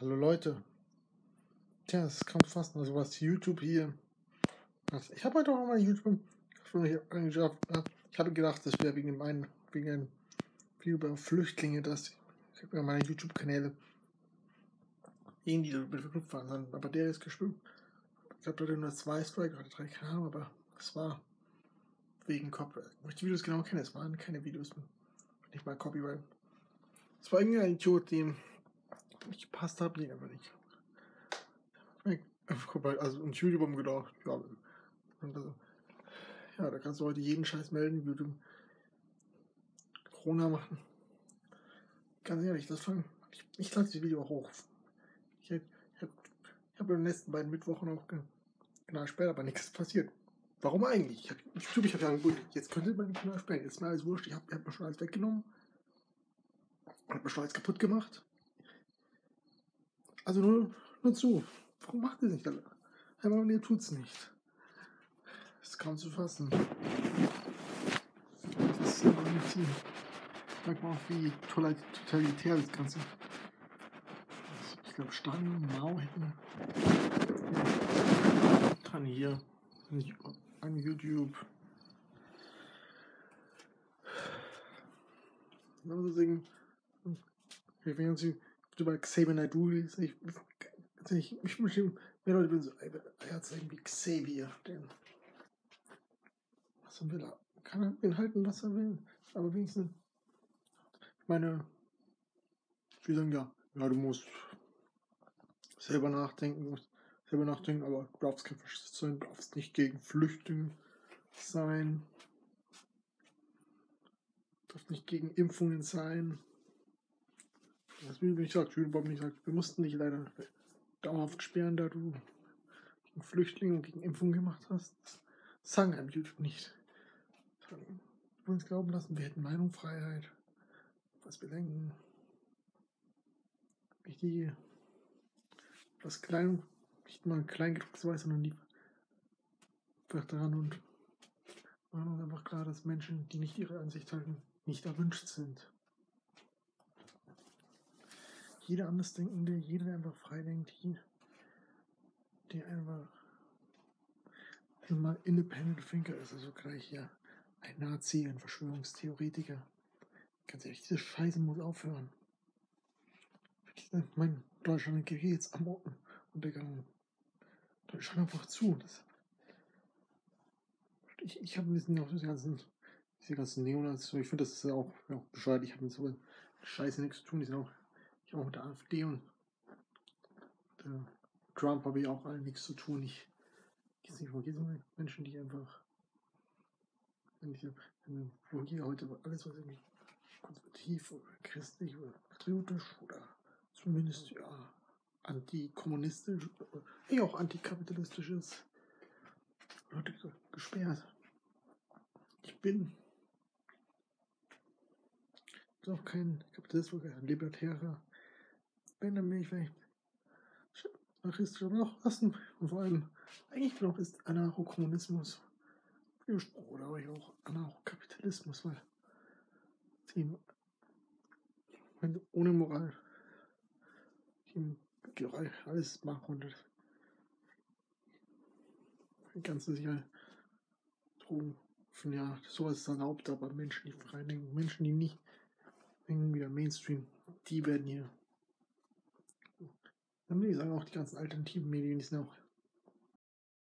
Hallo Leute. Tja, es kann fast also was YouTube hier. Ich habe heute auch mal YouTube angeschaut. Ich habe gedacht, das wäre wegen einem wegen einem Video über Flüchtlinge, dass ich meine YouTube-Kanäle irgendwie damit verknüpft waren. Aber der ist gesprungen. Ich glaube, da nur zwei Strike oder drei, keine Ahnung, aber es war wegen Copyright. Wo ich die Videos genau kenne, es waren keine Videos, nicht mal Copyright. Es war irgendwie ein Idiot, dem nicht gepasst hat, nee, aber nicht. Also und YouTube gedacht, ja, also, ja, da kannst du heute jeden Scheiß melden, YouTube Corona machen. Ganz ehrlich, das fangen. Ich, ich lade das Video auch hoch. Ich, ich, ich habe in den letzten beiden Mittwochen auch genau später, aber nichts passiert. Warum eigentlich? Ich, hab, YouTube, ich habe ja gut, jetzt könnte man Kanal sperren. Jetzt ist mir alles wurscht. Ich habe hab mir schon alles weggenommen. Hab mir schon alles kaputt gemacht. Also nur, nur zu. Warum macht ihr es nicht alle? Einmal ihr tut's nicht. Das ist kaum zu fassen. Das ist aber nicht so. Merkt man auch, wie totalitär das Ganze. Ich glaube, Mao hätten. Kann hier an YouTube. Deswegen, ich will uns über Xavier Naidoo ich, ich, ich, ich mehr Leute bin so, er hat irgendwie Xavier, denn was will er? Kann er beinhalten, was er will, aber wenigstens, ich meine, wir sagen ja, ja, du musst selber nachdenken, musst selber nachdenken, aber du darfst kein Faschist sein, du darfst nicht gegen Flüchtlinge sein, du darfst nicht gegen Impfungen sein. Das will ich sagt, Bob nicht sagt, wir mussten dich leider dauerhaft sperren, da du gegen Flüchtlinge und gegen Impfungen gemacht hast. Das sagen einem YouTube nicht. Wollen uns glauben lassen, wir hätten Meinungsfreiheit, was wir denken. Wichtige, was klein, nicht mal kleingedrucktes sondern die einfach daran und machen uns einfach klar, dass Menschen, die nicht ihre Ansicht halten, nicht erwünscht sind jeder Andersdenkende, jeder, der einfach frei denkt, der einfach mal Independent Thinker ist, also gleich ja ein Nazi, ein Verschwörungstheoretiker. Ganz ehrlich, diese Scheiße muss aufhören. Mein Deutschland geht jetzt am Untergang. Deutschland einfach zu. Das ich ich habe ein bisschen auch diese ganzen, diese ganzen Neonazis, ich finde, das ist auch, auch bescheuert. Ich habe mit so Scheiße nichts zu tun. Die sind auch ich auch mit der AfD und der Trump habe ich auch alle nichts zu tun. Ich diese Menschen, die einfach, wenn ich, hier heute alles, was irgendwie konservativ oder christlich oder patriotisch oder zumindest ja antikommunistisch, ja auch antikapitalistisch ist, wird gesperrt. Ich bin auch kein Kapitalismus, ein libertärer bin ich vielleicht anarchistisch, aber noch lassen. Und vor allem, eigentlich noch ist Anarcho-Kommunismus oder aber auch Anarcho-Kapitalismus, weil sie ohne Moral alles machen und ganz sicher Drogen ja, sowas ist erlaubt, aber Menschen, die frei denken, Menschen, die nicht irgendwie Mainstream, die werden hier dann würde ich sagen, auch die ganzen alternativen Medien, die sind auch